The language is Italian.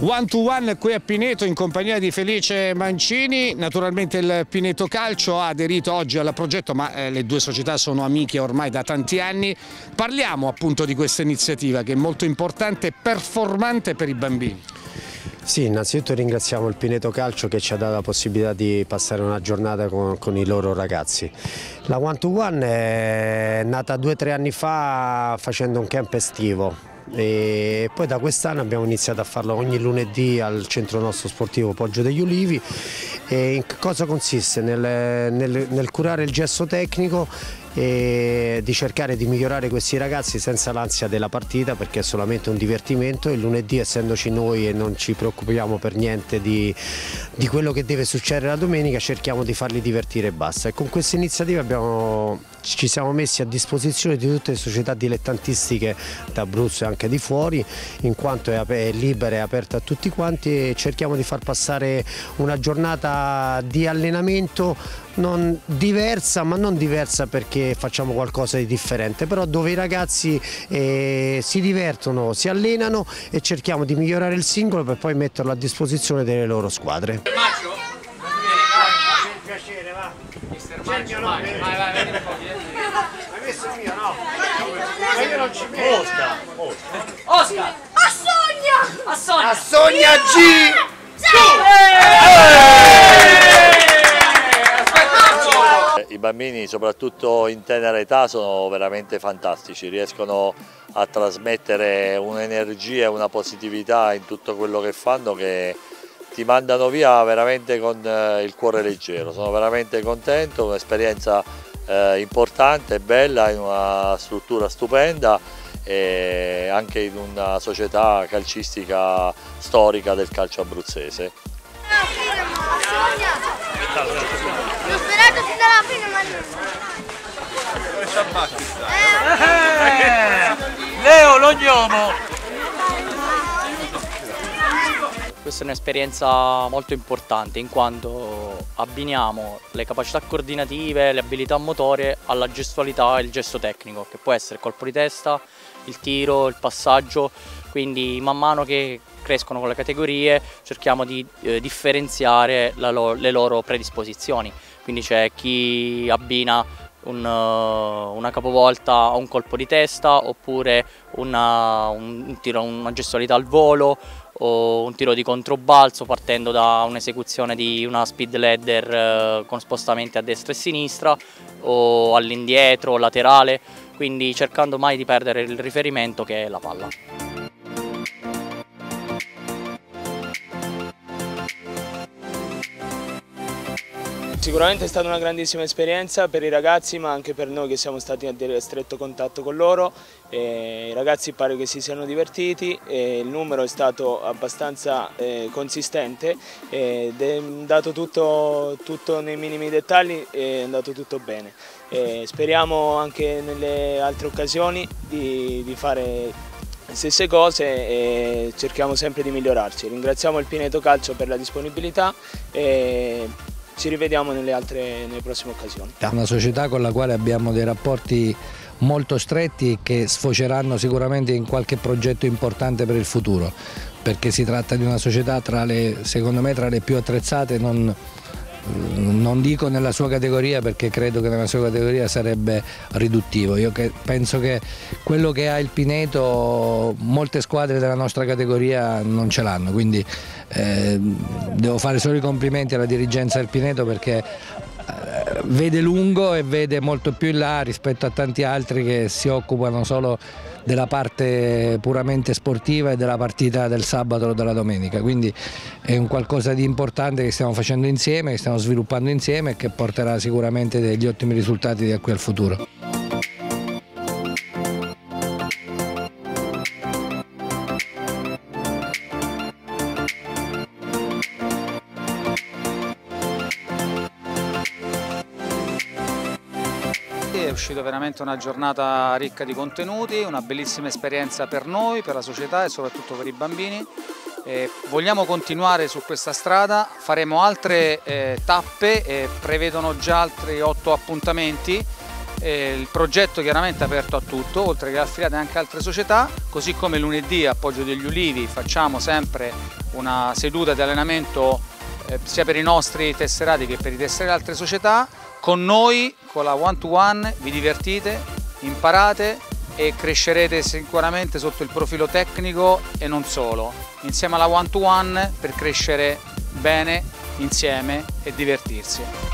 One to one qui a Pineto in compagnia di Felice Mancini, naturalmente il Pineto Calcio ha aderito oggi al progetto ma eh, le due società sono amiche ormai da tanti anni. Parliamo appunto di questa iniziativa che è molto importante e performante per i bambini. Sì, innanzitutto ringraziamo il Pineto Calcio che ci ha dato la possibilità di passare una giornata con, con i loro ragazzi. La One to One è nata due o tre anni fa facendo un camp estivo e poi da quest'anno abbiamo iniziato a farlo ogni lunedì al centro nostro sportivo Poggio degli Ulivi. E in cosa consiste? Nel, nel, nel curare il gesso tecnico e di cercare di migliorare questi ragazzi senza l'ansia della partita perché è solamente un divertimento. E lunedì essendoci noi e non ci preoccupiamo per niente di, di quello che deve succedere la domenica cerchiamo di farli divertire e basta. E con questa iniziativa abbiamo, ci siamo messi a disposizione di tutte le società dilettantistiche d'Abruzzo e anche di fuori in quanto è, libera e aperta a tutti quanti e cerchiamo di far passare una giornata di allenamento non diversa ma non diversa perché facciamo qualcosa di differente però dove i ragazzi eh, si divertono, si allenano e cerchiamo di migliorare il singolo per poi metterlo a disposizione delle loro squadre. Piacere, va. Mister Maggio, vai, vai, vai, vedi un po'. Hai messo il mio, no? Ma io non ci metto. Oscar, Oscar. Oscar! A Sogna! A Sogna! A Sogna G! I bambini soprattutto in tenera età sono veramente fantastici, riescono a trasmettere un'energia e una positività in tutto quello che fanno che ti mandano via veramente con eh, il cuore leggero. Sono veramente contento, un'esperienza eh, importante, bella, in una struttura stupenda e anche in una società calcistica storica del calcio abruzzese. Ma non... Leo l'ognomo! Questa è un'esperienza molto importante in quanto abbiniamo le capacità coordinative, le abilità motorie alla gestualità e il gesto tecnico, che può essere il colpo di testa, il tiro, il passaggio, quindi man mano che crescono con le categorie cerchiamo di eh, differenziare lo le loro predisposizioni, quindi c'è chi abbina un, una capovolta a un colpo di testa oppure una, un tiro, una gestualità al volo o un tiro di controbalzo partendo da un'esecuzione di una speed ladder eh, con spostamenti a destra e sinistra o all'indietro, laterale, quindi cercando mai di perdere il riferimento che è la palla. Sicuramente è stata una grandissima esperienza per i ragazzi ma anche per noi che siamo stati a stretto contatto con loro. E I ragazzi pare che si siano divertiti, il numero è stato abbastanza eh, consistente ed è andato tutto, tutto, nei minimi dettagli è andato tutto bene. E speriamo anche nelle altre occasioni di, di fare le stesse cose e cerchiamo sempre di migliorarci. Ringraziamo il Pineto Calcio per la disponibilità ci rivediamo nelle, altre, nelle prossime occasioni. Una società con la quale abbiamo dei rapporti molto stretti che sfoceranno sicuramente in qualche progetto importante per il futuro perché si tratta di una società tra le, secondo me tra le più attrezzate non, non dico nella sua categoria perché credo che nella sua categoria sarebbe riduttivo. Io che penso che quello che ha il Pineto molte squadre della nostra categoria non ce l'hanno, quindi eh, devo fare solo i complimenti alla dirigenza del Pineto perché vede lungo e vede molto più in là rispetto a tanti altri che si occupano solo della parte puramente sportiva e della partita del sabato o della domenica, quindi è un qualcosa di importante che stiamo facendo insieme, che stiamo sviluppando insieme e che porterà sicuramente degli ottimi risultati da qui al futuro. Uscita veramente una giornata ricca di contenuti, una bellissima esperienza per noi, per la società e soprattutto per i bambini. Eh, vogliamo continuare su questa strada, faremo altre eh, tappe, eh, prevedono già altri otto appuntamenti il progetto chiaramente è aperto a tutto, oltre che affiliate anche altre società, così come lunedì appoggio degli ulivi facciamo sempre una seduta di allenamento eh, sia per i nostri tesserati che per i tesserati di altre società. Con noi, con la one to one, vi divertite, imparate e crescerete sicuramente sotto il profilo tecnico e non solo, insieme alla one to one per crescere bene insieme e divertirsi.